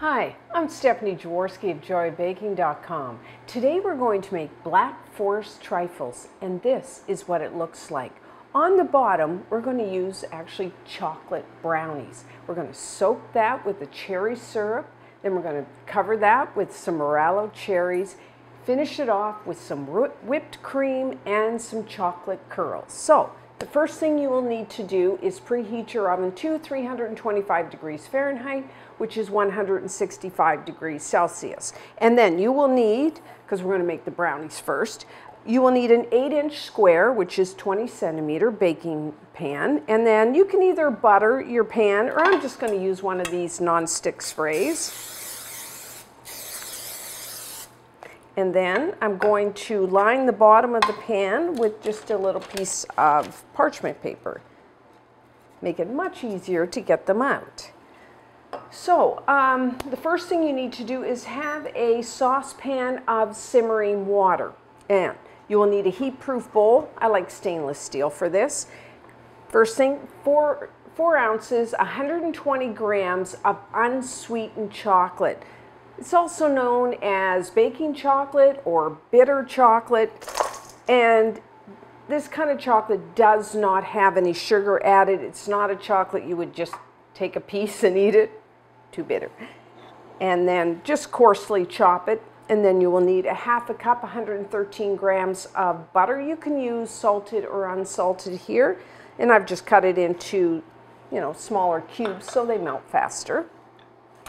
Hi, I'm Stephanie Jaworski of JoyBaking.com. Today we're going to make Black Forest trifles, and this is what it looks like. On the bottom, we're going to use actually chocolate brownies. We're going to soak that with the cherry syrup, then we're going to cover that with some Morello cherries, finish it off with some whipped cream and some chocolate curls. So, the first thing you will need to do is preheat your oven to 325 degrees Fahrenheit, which is 165 degrees Celsius. And then you will need, because we're going to make the brownies first, you will need an 8 inch square, which is 20 centimeter baking pan. And then you can either butter your pan, or I'm just going to use one of these non-stick sprays. And then I'm going to line the bottom of the pan with just a little piece of parchment paper. Make it much easier to get them out. So um, the first thing you need to do is have a saucepan of simmering water. And you will need a heat-proof bowl. I like stainless steel for this. First thing, four, four ounces, 120 grams of unsweetened chocolate. It's also known as baking chocolate or bitter chocolate. And this kind of chocolate does not have any sugar added. It's not a chocolate you would just take a piece and eat it. Too bitter. And then just coarsely chop it. And then you will need a half a cup, 113 grams of butter. You can use salted or unsalted here. And I've just cut it into, you know, smaller cubes so they melt faster.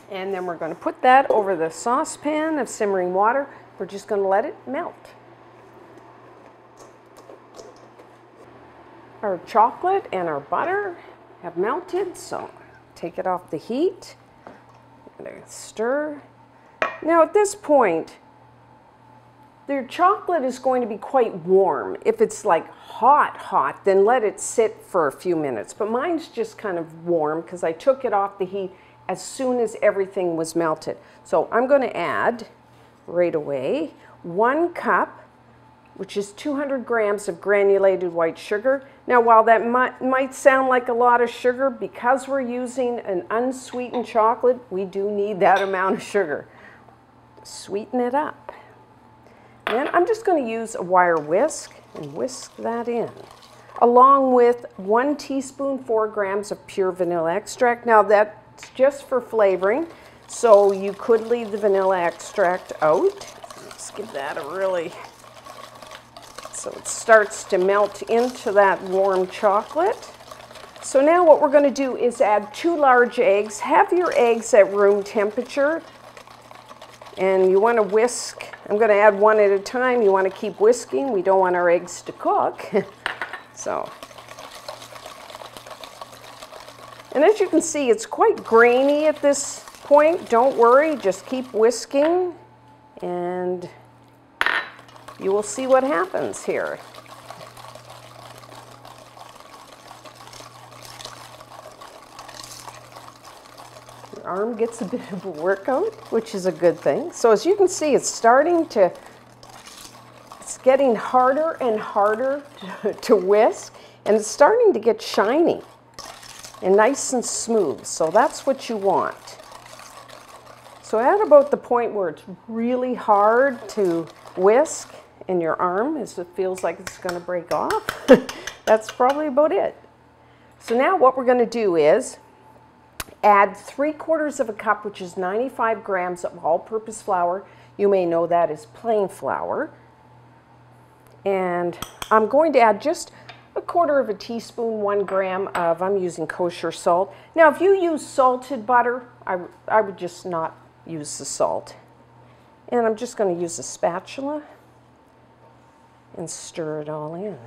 And then we're going to put that over the saucepan of simmering water. We're just going to let it melt. Our chocolate and our butter have melted, so take it off the heat. And stir. Now at this point, their chocolate is going to be quite warm. If it's like hot, hot, then let it sit for a few minutes. But mine's just kind of warm because I took it off the heat as soon as everything was melted. So I'm going to add right away one cup, which is 200 grams of granulated white sugar. Now, while that might, might sound like a lot of sugar, because we're using an unsweetened chocolate, we do need that amount of sugar. Sweeten it up. And I'm just going to use a wire whisk and whisk that in along with one teaspoon, four grams of pure vanilla extract. Now that it's just for flavoring, so you could leave the vanilla extract out. Let's give that a really, so it starts to melt into that warm chocolate. So now what we're going to do is add two large eggs. Have your eggs at room temperature. And you want to whisk. I'm going to add one at a time. You want to keep whisking. We don't want our eggs to cook. so And as you can see, it's quite grainy at this point. Don't worry, just keep whisking and you will see what happens here. Your arm gets a bit of a workout, which is a good thing. So as you can see, it's starting to, it's getting harder and harder to, to whisk, and it's starting to get shiny and nice and smooth. So that's what you want. So at about the point where it's really hard to whisk in your arm as it feels like it's going to break off, that's probably about it. So now what we're going to do is add three quarters of a cup, which is 95 grams of all-purpose flour. You may know that as plain flour. And I'm going to add just a quarter of a teaspoon, one gram of, I'm using kosher salt. Now, if you use salted butter, I, I would just not use the salt. And I'm just going to use a spatula and stir it all in.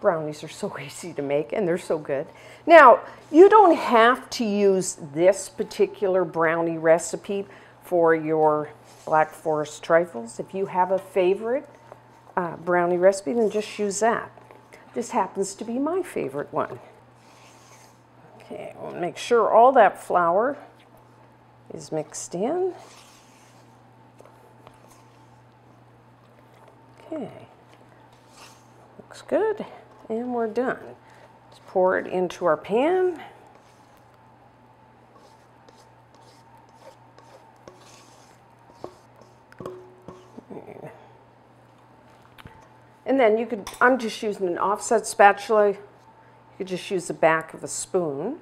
Brownies are so easy to make and they're so good. Now, you don't have to use this particular brownie recipe for your Black Forest trifles. If you have a favorite, uh, brownie recipe, then just use that. This happens to be my favorite one. Okay, we'll make sure all that flour is mixed in. Okay, looks good, and we're done. Just pour it into our pan. And then you could, I'm just using an offset spatula. You could just use the back of a spoon.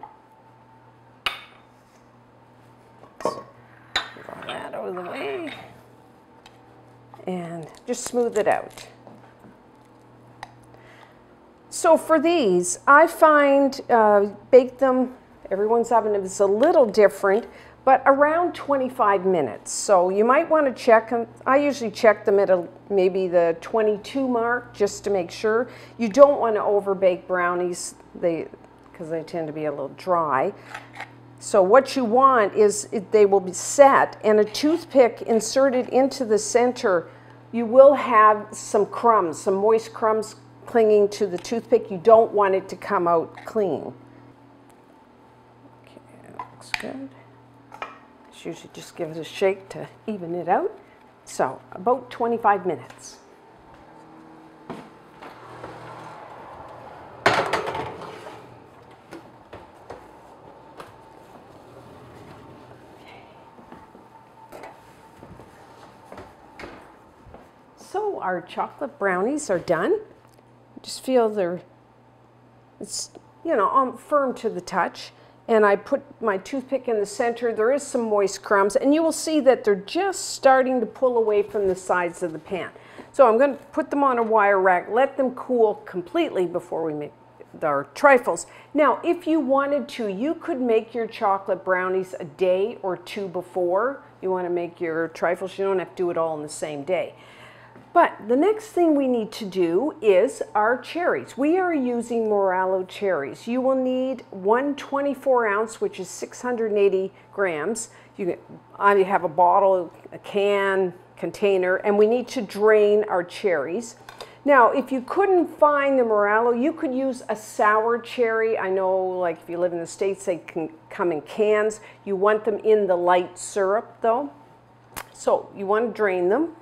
Move that out of the way. And just smooth it out. So for these, I find uh, bake them, everyone's oven is a little different, but around 25 minutes. So you might want to check them. I usually check them at a, maybe the 22 mark just to make sure. You don't want to overbake brownies they because they tend to be a little dry. So what you want is it, they will be set and a toothpick inserted into the center. You will have some crumbs, some moist crumbs clinging to the toothpick. You don't want it to come out clean. Okay, looks good. Usually just give it a shake to even it out. So about 25 minutes. So our chocolate brownies are done just feel they're, it's, you know, um, firm to the touch. And I put my toothpick in the center. There is some moist crumbs, and you will see that they're just starting to pull away from the sides of the pan. So I'm going to put them on a wire rack, let them cool completely before we make our trifles. Now, if you wanted to, you could make your chocolate brownies a day or two before you want to make your trifles. You don't have to do it all in the same day. But the next thing we need to do is our cherries. We are using Morello cherries. You will need one 24 ounce, which is 680 grams. You have a bottle, a can, container, and we need to drain our cherries. Now, if you couldn't find the Morello, you could use a sour cherry. I know, like if you live in the States, they can come in cans. You want them in the light syrup, though. So you want to drain them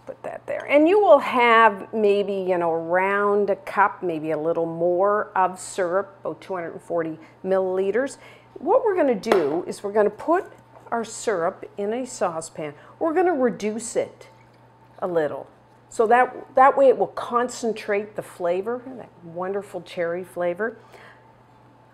put that there. And you will have maybe, you know, around a cup, maybe a little more of syrup, about 240 milliliters. What we're going to do is we're going to put our syrup in a saucepan. We're going to reduce it a little. So that, that way it will concentrate the flavor, that wonderful cherry flavor.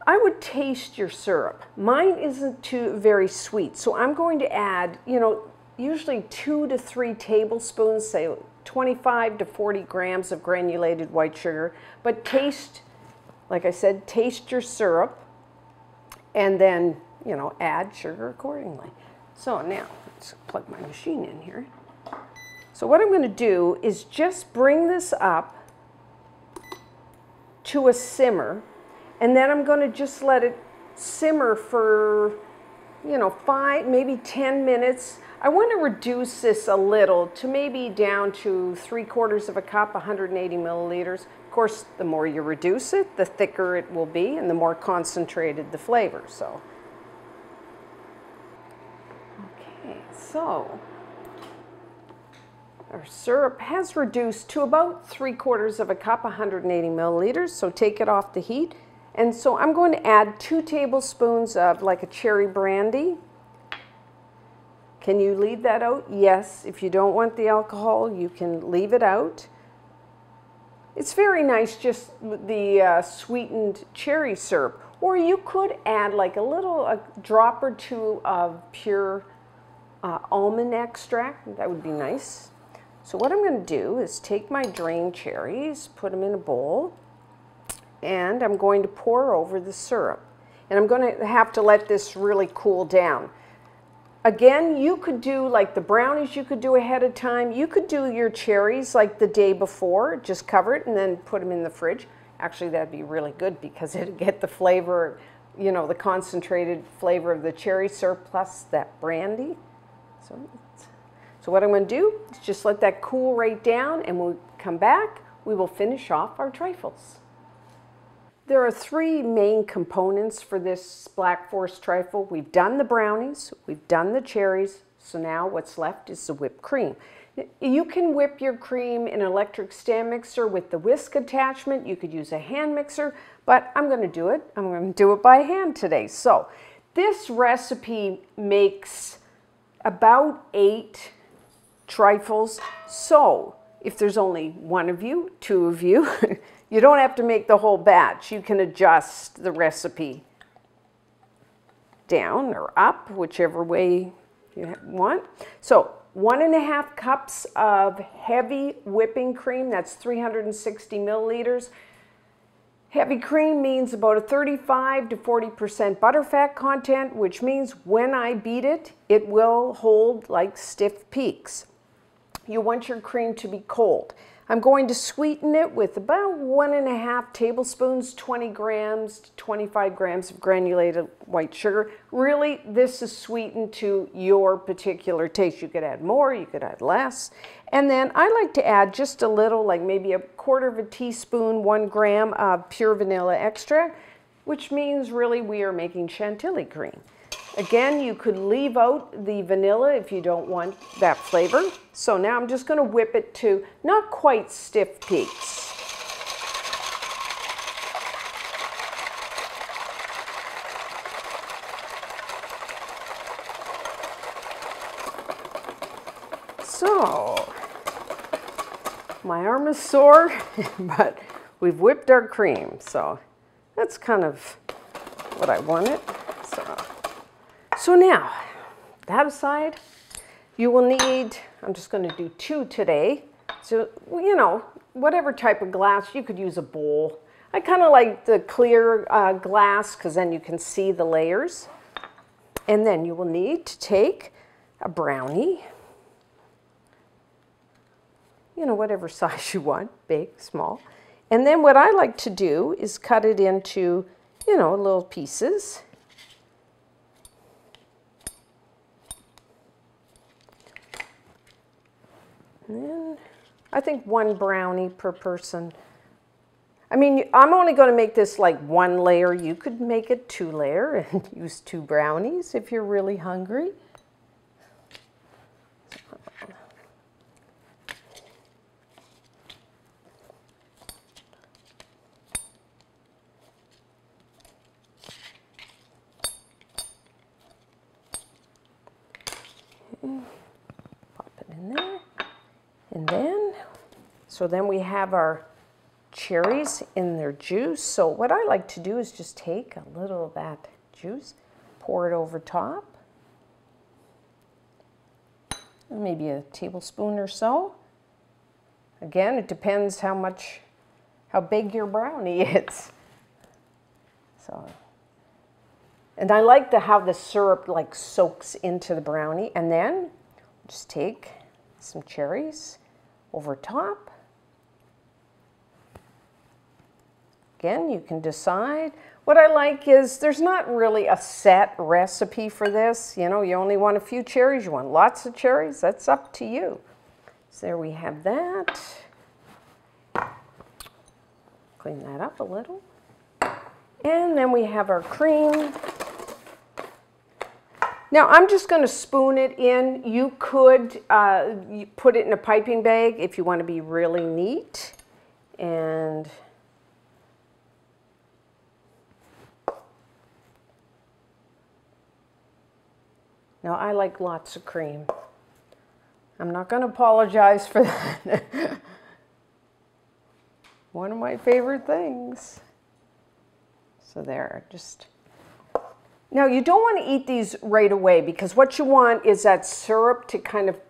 I would taste your syrup. Mine isn't too very sweet, so I'm going to add, you know, usually two to three tablespoons, say 25 to 40 grams of granulated white sugar. But taste, like I said, taste your syrup and then, you know, add sugar accordingly. So now, let's plug my machine in here. So what I'm going to do is just bring this up to a simmer and then I'm going to just let it simmer for, you know, five, maybe 10 minutes I want to reduce this a little to maybe down to three quarters of a cup, 180 milliliters. Of course, the more you reduce it, the thicker it will be and the more concentrated the flavor. So, okay, so our syrup has reduced to about three quarters of a cup, 180 milliliters. So take it off the heat. And so I'm going to add two tablespoons of like a cherry brandy can you leave that out? Yes. If you don't want the alcohol, you can leave it out. It's very nice, just the uh, sweetened cherry syrup. Or you could add like a little a drop or two of pure uh, almond extract. That would be nice. So what I'm going to do is take my drained cherries, put them in a bowl, and I'm going to pour over the syrup. And I'm going to have to let this really cool down. Again, you could do like the brownies you could do ahead of time. You could do your cherries like the day before, just cover it and then put them in the fridge. Actually, that'd be really good because it'd get the flavor, you know, the concentrated flavor of the cherry syrup plus that brandy. So, so what I'm going to do is just let that cool right down and when we'll come back. We will finish off our trifles. There are three main components for this Black Forest trifle. We've done the brownies, we've done the cherries, so now what's left is the whipped cream. You can whip your cream in an electric stand mixer with the whisk attachment. You could use a hand mixer, but I'm going to do it. I'm going to do it by hand today. So this recipe makes about eight trifles. So if there's only one of you, two of you, you don't have to make the whole batch. You can adjust the recipe down or up, whichever way you want. So one and a half cups of heavy whipping cream, that's 360 milliliters. Heavy cream means about a 35 to 40% butterfat content, which means when I beat it, it will hold like stiff peaks. You want your cream to be cold. I'm going to sweeten it with about one and a half tablespoons, 20 grams to 25 grams of granulated white sugar. Really, this is sweetened to your particular taste. You could add more, you could add less. And then I like to add just a little, like maybe a quarter of a teaspoon, one gram of pure vanilla extract, which means really we are making chantilly cream. Again, you could leave out the vanilla if you don't want that flavor. So now I'm just going to whip it to not quite stiff peaks. So, my arm is sore, but we've whipped our cream. So that's kind of what I wanted. So now, that aside, you will need, I'm just going to do two today. So, you know, whatever type of glass, you could use a bowl. I kind of like the clear uh, glass because then you can see the layers. And then you will need to take a brownie, you know, whatever size you want, big, small. And then what I like to do is cut it into, you know, little pieces. And I think one brownie per person. I mean, I'm only going to make this like one layer. You could make it two layer and use two brownies if you're really hungry. So then we have our cherries in their juice. So what I like to do is just take a little of that juice, pour it over top, maybe a tablespoon or so. Again, it depends how much, how big your brownie is. So, and I like the how the syrup like soaks into the brownie. And then just take some cherries over top. Again, you can decide. What I like is there's not really a set recipe for this. You know, you only want a few cherries, you want lots of cherries, that's up to you. So there we have that. Clean that up a little. And then we have our cream. Now I'm just going to spoon it in. You could uh, put it in a piping bag if you want to be really neat. And Now, I like lots of cream. I'm not going to apologize for that. One of my favorite things. So there, just... Now, you don't want to eat these right away because what you want is that syrup to kind of,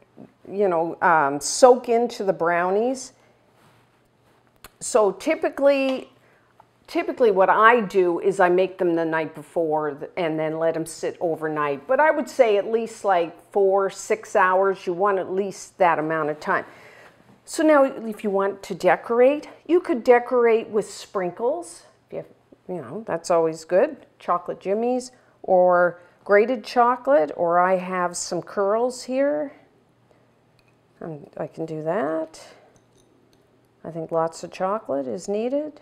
you know, um, soak into the brownies. So typically, typically what I do is I make them the night before and then let them sit overnight. But I would say at least like four, six hours. You want at least that amount of time. So now if you want to decorate, you could decorate with sprinkles. You, you know, that's always good. Chocolate jimmies or grated chocolate or I have some curls here. Um, I can do that. I think lots of chocolate is needed.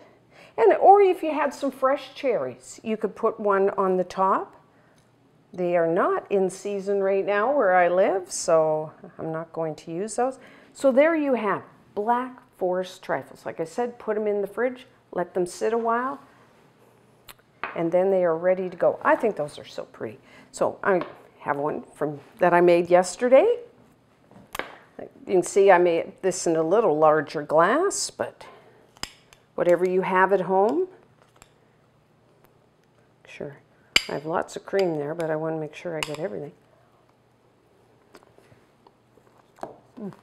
And, or if you had some fresh cherries, you could put one on the top. They are not in season right now where I live, so I'm not going to use those. So there you have black forest trifles. Like I said, put them in the fridge, let them sit a while, and then they are ready to go. I think those are so pretty. So I have one from that I made yesterday. You can see I made this in a little larger glass, but whatever you have at home. Sure, I have lots of cream there, but I want to make sure I get everything. Mm.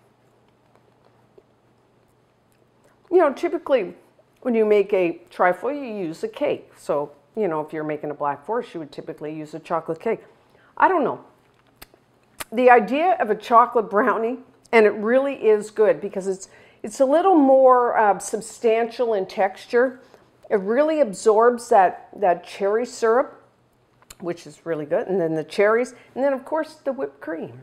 You know, typically when you make a trifle, you use a cake. So, you know, if you're making a black forest, you would typically use a chocolate cake. I don't know. The idea of a chocolate brownie, and it really is good because it's, it's a little more uh, substantial in texture. It really absorbs that, that cherry syrup, which is really good, and then the cherries, and then of course the whipped cream.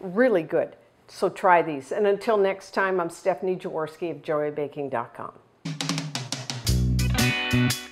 Really good. So try these. And until next time, I'm Stephanie Jaworski of joyofbaking.com.